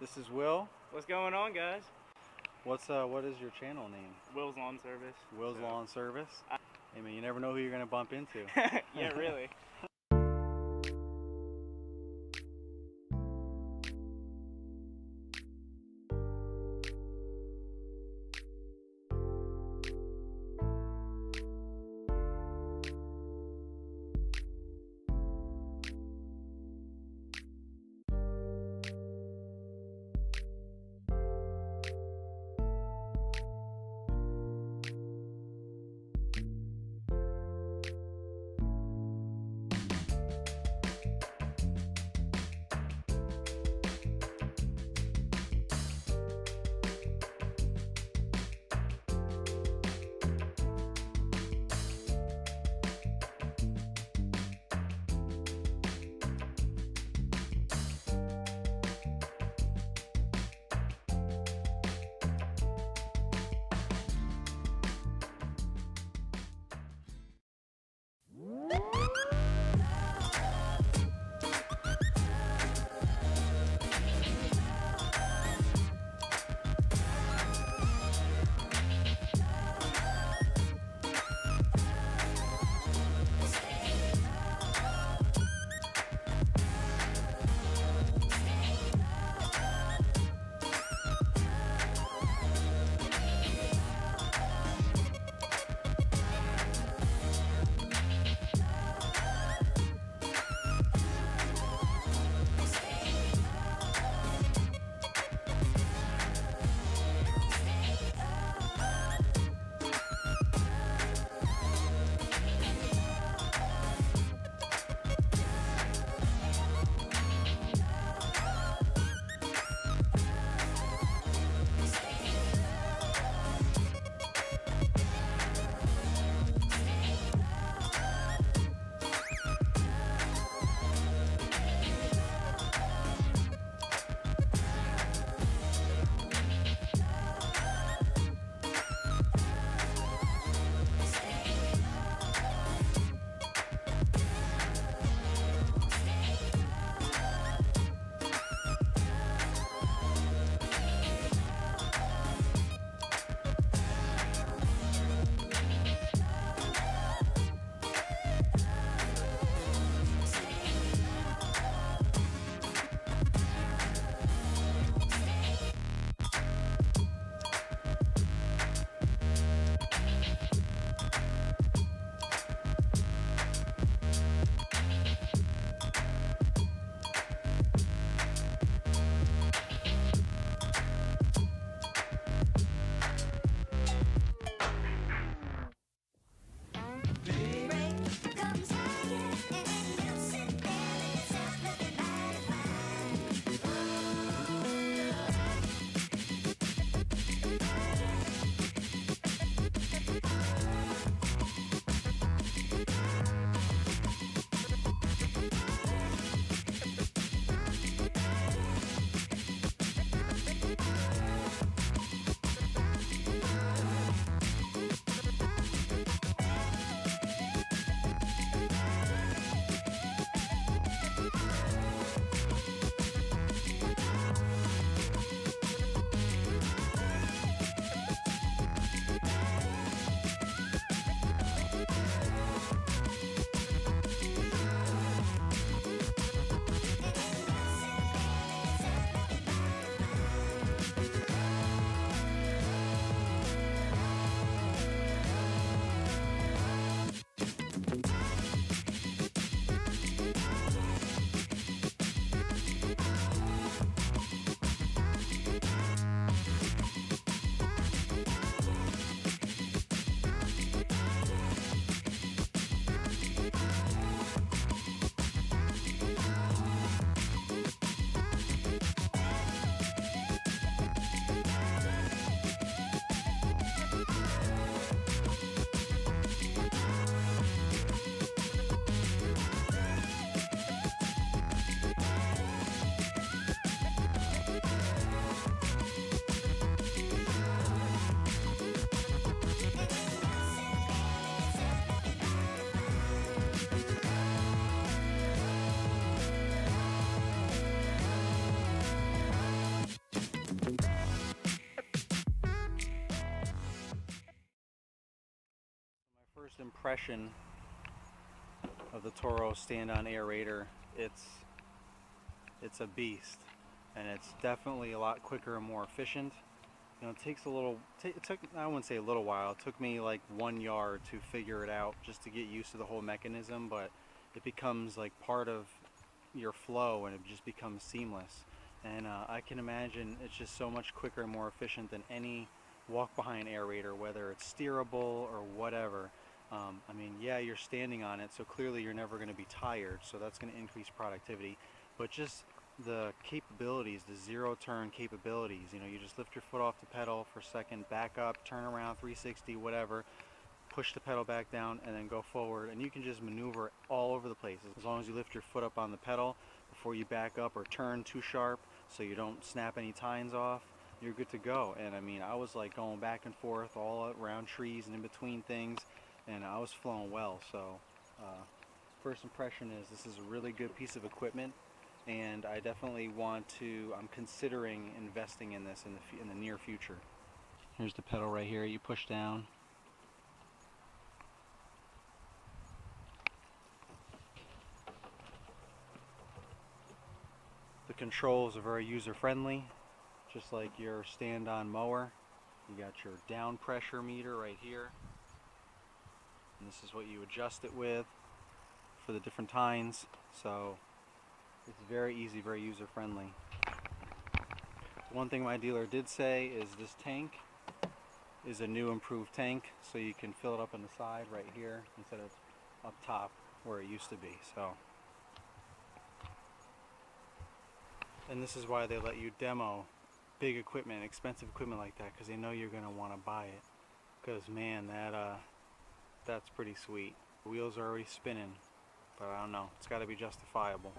This is Will. What's going on, guys? What's uh what is your channel name? Will's Lawn Service. Will's So- Lawn Service. I- I mean, you never know who you're gonna bump into. yeah, really. First impression of the Toro stand-on aerator, it's it's a beast, and it's definitely a lot quicker and more efficient. You know, it takes a little. It took I wouldn't say a little while. It took me like one yard to figure it out, just to get used to the whole mechanism. But it becomes like part of your flow, and it just becomes seamless. And uh, I can imagine it's just so much quicker and more efficient than any walk-behind aerator, whether it's steerable or whatever. Um, I mean, yeah, you're standing on it, so clearly you're never going to be tired, so that's going to increase productivity. But just the capabilities, the zero turn capabilities, you know, you just lift your foot off the pedal for a second, back up, turn around 360, whatever, push the pedal back down, and then go forward. And you can just maneuver all over the place as long as you lift your foot up on the pedal before you back up or turn too sharp so you don't snap any tines off. You're good to go. And I mean, I was like going back and forth all around trees and in between things, and I was flowing well. So, uh, first impression is this is a really good piece of equipment and I definitely want to. I'm considering investing in this in the in the near future. Here's the pedal right here. You push down. The controls are very user friendly, just like your stand-on mower. You got your down pressure meter right here. And this is what you adjust it with for the different tines. So it's very easy, very user friendly. One thing my dealer did say is this tank is a new improved tank, so you can fill it up on the side right here instead of up top where it used to be. So, and this is why they let you demo big equipment, expensive equipment like that, because they know you're gonna want to buy it. Because man, that uh, that's pretty sweet. The wheels are already spinning, but I don't know. It's got to be justifiable.